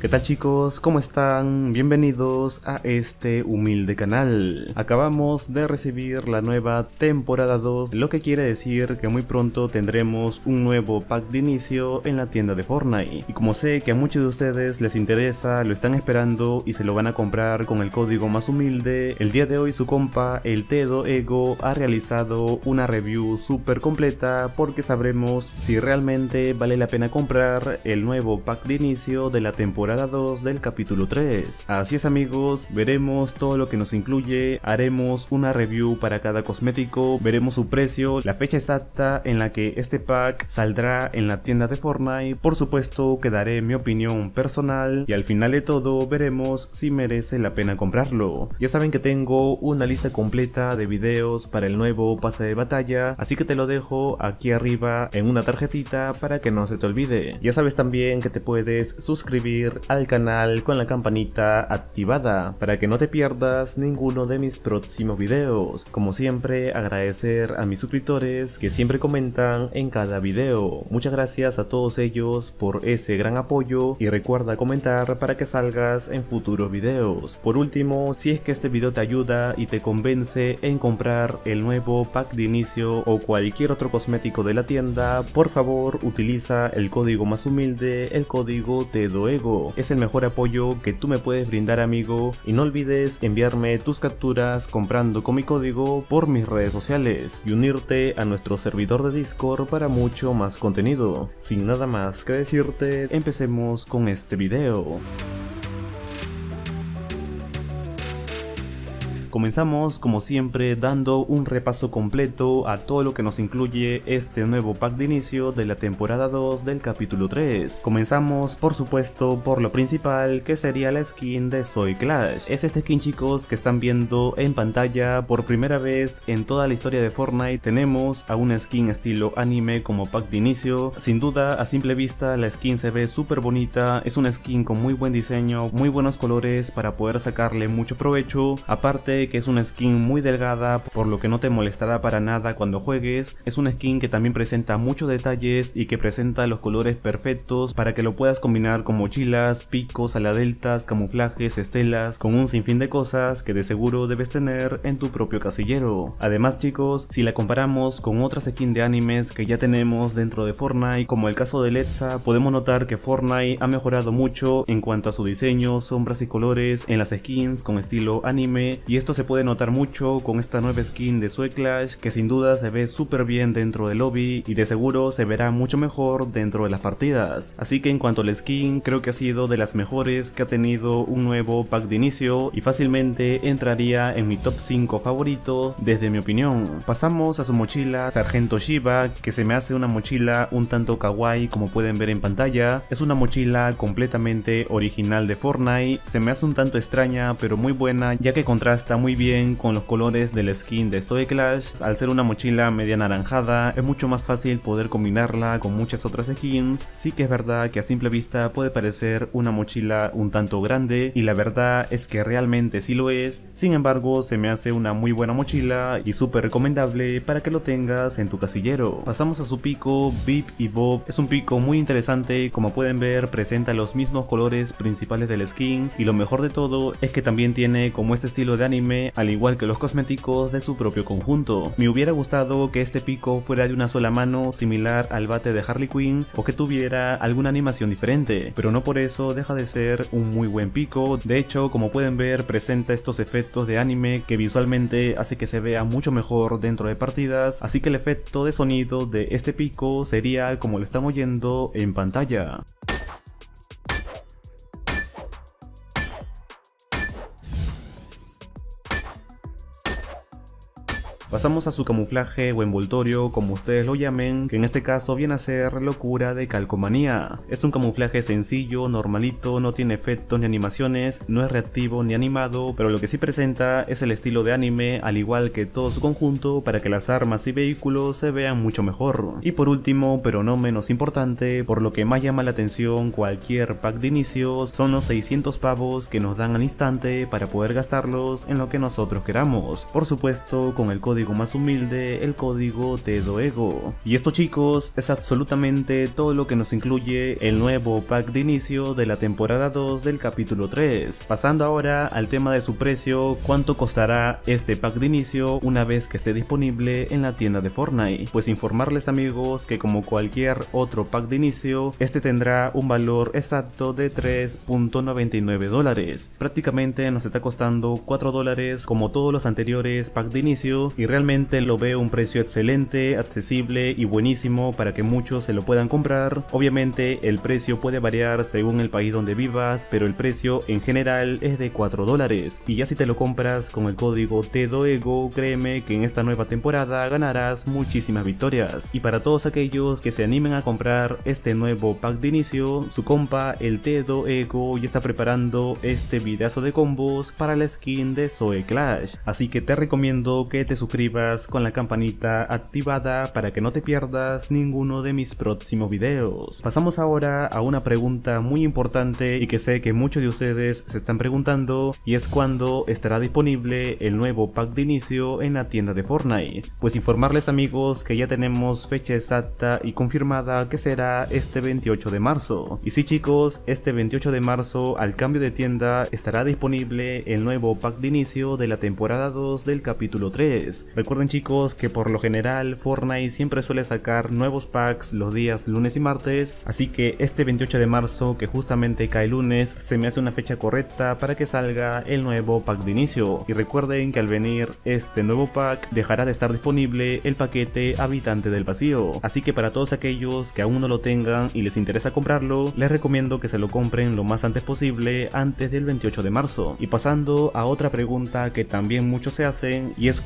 ¿Qué tal chicos? ¿Cómo están? Bienvenidos a este humilde canal. Acabamos de recibir la nueva temporada 2, lo que quiere decir que muy pronto tendremos un nuevo pack de inicio en la tienda de Fortnite. Y como sé que a muchos de ustedes les interesa, lo están esperando y se lo van a comprar con el código más humilde, el día de hoy su compa, el Tedo Ego, ha realizado una review súper completa porque sabremos si realmente vale la pena comprar el nuevo pack de inicio de la temporada 2 del capítulo 3. Así es amigos, veremos todo lo que nos incluye, haremos una review para cada cosmético, veremos su precio, la fecha exacta en la que este pack saldrá en la tienda de Fortnite, por supuesto que daré mi opinión personal y al final de todo veremos si merece la pena comprarlo. Ya saben que tengo una lista completa de videos para el nuevo pase de batalla, así que te lo dejo aquí arriba en una tarjetita para que no se te olvide. Ya sabes también que te puedes suscribir al canal con la campanita activada para que no te pierdas ninguno de mis próximos videos. Como siempre agradecer a mis suscriptores que siempre comentan en cada video. Muchas gracias a todos ellos por ese gran apoyo y recuerda comentar para que salgas en futuros videos. Por último, si es que este video te ayuda y te convence en comprar el nuevo pack de inicio o cualquier otro cosmético de la tienda, por favor utiliza el código más humilde, el código TEDOEGO es el mejor apoyo que tú me puedes brindar amigo y no olvides enviarme tus capturas comprando con mi código por mis redes sociales y unirte a nuestro servidor de Discord para mucho más contenido. Sin nada más que decirte, empecemos con este video. Comenzamos como siempre dando un repaso completo a todo lo que nos incluye este nuevo pack de inicio de la temporada 2 del capítulo 3. Comenzamos por supuesto por lo principal que sería la skin de Soy Clash. Es este skin chicos que están viendo en pantalla por primera vez en toda la historia de Fortnite tenemos a una skin estilo anime como pack de inicio. Sin duda a simple vista la skin se ve súper bonita, es una skin con muy buen diseño, muy buenos colores para poder sacarle mucho provecho. Aparte que es una skin muy delgada por lo que no te molestará para nada cuando juegues. Es una skin que también presenta muchos detalles y que presenta los colores perfectos para que lo puedas combinar con mochilas, picos, aladeltas, camuflajes, estelas, con un sinfín de cosas que de seguro debes tener en tu propio casillero. Además chicos, si la comparamos con otras skins de animes que ya tenemos dentro de Fortnite, como el caso de Letza, podemos notar que Fortnite ha mejorado mucho en cuanto a su diseño, sombras y colores en las skins con estilo anime y esto esto se puede notar mucho con esta nueva skin de Sue Clash que sin duda se ve súper bien dentro del lobby y de seguro se verá mucho mejor dentro de las partidas. Así que en cuanto a la skin creo que ha sido de las mejores que ha tenido un nuevo pack de inicio y fácilmente entraría en mi top 5 favoritos desde mi opinión. Pasamos a su mochila Sargento Shiva que se me hace una mochila un tanto kawaii como pueden ver en pantalla. Es una mochila completamente original de Fortnite, se me hace un tanto extraña pero muy buena ya que contrasta muy bien con los colores del skin de Zoe Clash. Al ser una mochila media naranjada, es mucho más fácil poder combinarla con muchas otras skins. Sí que es verdad que a simple vista puede parecer una mochila un tanto grande y la verdad es que realmente sí lo es. Sin embargo, se me hace una muy buena mochila y súper recomendable para que lo tengas en tu casillero. Pasamos a su pico, Bip y Bob. Es un pico muy interesante, como pueden ver presenta los mismos colores principales del skin y lo mejor de todo es que también tiene como este estilo de anime al igual que los cosméticos de su propio conjunto. Me hubiera gustado que este pico fuera de una sola mano similar al bate de Harley Quinn o que tuviera alguna animación diferente, pero no por eso deja de ser un muy buen pico, de hecho como pueden ver presenta estos efectos de anime que visualmente hace que se vea mucho mejor dentro de partidas, así que el efecto de sonido de este pico sería como lo están oyendo en pantalla. Pasamos a su camuflaje o envoltorio, como ustedes lo llamen, que en este caso viene a ser locura de calcomanía. Es un camuflaje sencillo, normalito, no tiene efectos ni animaciones, no es reactivo ni animado, pero lo que sí presenta es el estilo de anime, al igual que todo su conjunto, para que las armas y vehículos se vean mucho mejor. Y por último, pero no menos importante, por lo que más llama la atención cualquier pack de inicio, son los 600 pavos que nos dan al instante para poder gastarlos en lo que nosotros queramos. Por supuesto, con el código código más humilde, el código TEDOEGO. Y esto chicos es absolutamente todo lo que nos incluye el nuevo pack de inicio de la temporada 2 del capítulo 3. Pasando ahora al tema de su precio, cuánto costará este pack de inicio una vez que esté disponible en la tienda de Fortnite. Pues informarles amigos que como cualquier otro pack de inicio, este tendrá un valor exacto de 3.99 dólares. Prácticamente nos está costando 4 dólares como todos los anteriores pack de inicio y realmente lo veo un precio excelente, accesible y buenísimo para que muchos se lo puedan comprar. Obviamente el precio puede variar según el país donde vivas, pero el precio en general es de 4 dólares. Y ya si te lo compras con el código TEDOEGO, créeme que en esta nueva temporada ganarás muchísimas victorias. Y para todos aquellos que se animen a comprar este nuevo pack de inicio, su compa el TEDOEGO ya está preparando este videazo de combos para la skin de Zoe Clash. Así que te recomiendo que te suscribas con la campanita activada para que no te pierdas ninguno de mis próximos videos. Pasamos ahora a una pregunta muy importante y que sé que muchos de ustedes se están preguntando y es cuándo estará disponible el nuevo pack de inicio en la tienda de Fortnite. Pues informarles amigos que ya tenemos fecha exacta y confirmada que será este 28 de marzo. Y sí chicos, este 28 de marzo al cambio de tienda estará disponible el nuevo pack de inicio de la temporada 2 del capítulo 3. Recuerden chicos que por lo general Fortnite siempre suele sacar nuevos packs los días lunes y martes, así que este 28 de marzo que justamente cae lunes se me hace una fecha correcta para que salga el nuevo pack de inicio. Y recuerden que al venir este nuevo pack dejará de estar disponible el paquete habitante del vacío, así que para todos aquellos que aún no lo tengan y les interesa comprarlo, les recomiendo que se lo compren lo más antes posible antes del 28 de marzo. Y pasando a otra pregunta que también muchos se hacen y es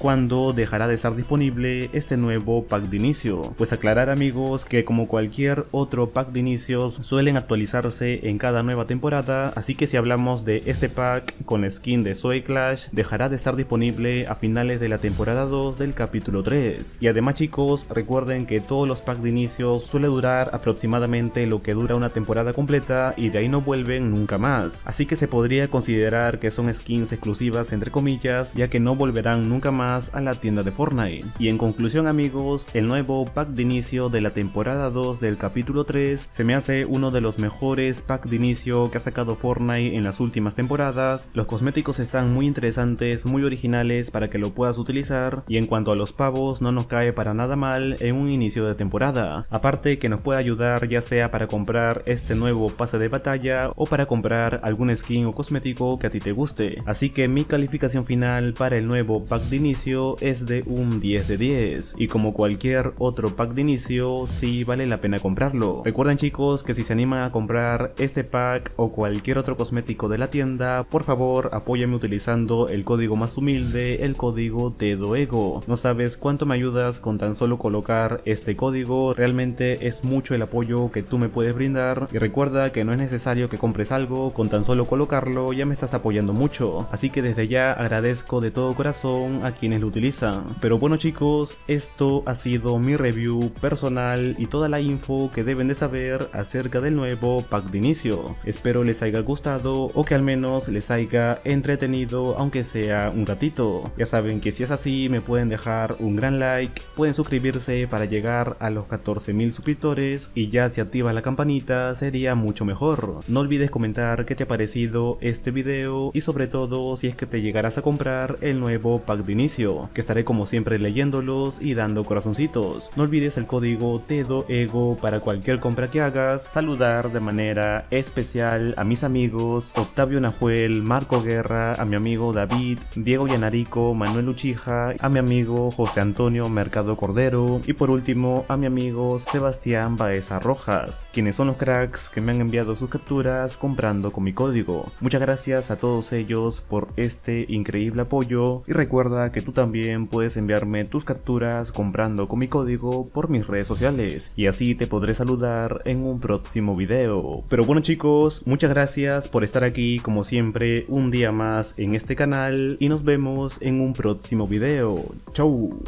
dejará de estar disponible este nuevo pack de inicio. Pues aclarar amigos que como cualquier otro pack de inicios suelen actualizarse en cada nueva temporada, así que si hablamos de este pack con skin de Zoe Clash dejará de estar disponible a finales de la temporada 2 del capítulo 3. Y además chicos, recuerden que todos los packs de inicios suele durar aproximadamente lo que dura una temporada completa y de ahí no vuelven nunca más. Así que se podría considerar que son skins exclusivas entre comillas, ya que no volverán nunca más a la tienda de Fortnite. Y en conclusión amigos, el nuevo pack de inicio de la temporada 2 del capítulo 3 se me hace uno de los mejores pack de inicio que ha sacado Fortnite en las últimas temporadas. Los cosméticos están muy interesantes, muy originales para que lo puedas utilizar y en cuanto a los pavos no nos cae para nada mal en un inicio de temporada. Aparte que nos puede ayudar ya sea para comprar este nuevo pase de batalla o para comprar algún skin o cosmético que a ti te guste. Así que mi calificación final para el nuevo pack de inicio es de un 10 de 10 y como cualquier otro pack de inicio sí vale la pena comprarlo. Recuerden chicos que si se animan a comprar este pack o cualquier otro cosmético de la tienda, por favor apóyame utilizando el código más humilde, el código TEDOEGO. No sabes cuánto me ayudas con tan solo colocar este código, realmente es mucho el apoyo que tú me puedes brindar y recuerda que no es necesario que compres algo, con tan solo colocarlo ya me estás apoyando mucho, así que desde ya agradezco de todo corazón a quienes lo utilizan. Pero bueno chicos, esto ha sido mi review personal y toda la info que deben de saber acerca del nuevo pack de inicio. Espero les haya gustado o que al menos les haya entretenido aunque sea un ratito. Ya saben que si es así me pueden dejar un gran like, pueden suscribirse para llegar a los 14.000 suscriptores y ya si activas la campanita sería mucho mejor. No olvides comentar qué te ha parecido este video y sobre todo si es que te llegarás a comprar el nuevo pack de inicio, estaré como siempre leyéndolos y dando corazoncitos. No olvides el código TEDOEGO para cualquier compra que hagas, saludar de manera especial a mis amigos Octavio Najuel, Marco Guerra, a mi amigo David, Diego Yanarico, Manuel Uchija, a mi amigo José Antonio Mercado Cordero y por último a mi amigo Sebastián Baeza Rojas, quienes son los cracks que me han enviado sus capturas comprando con mi código. Muchas gracias a todos ellos por este increíble apoyo y recuerda que tú puedes enviarme tus capturas comprando con mi código por mis redes sociales y así te podré saludar en un próximo video. Pero bueno chicos, muchas gracias por estar aquí como siempre un día más en este canal y nos vemos en un próximo video. Chau.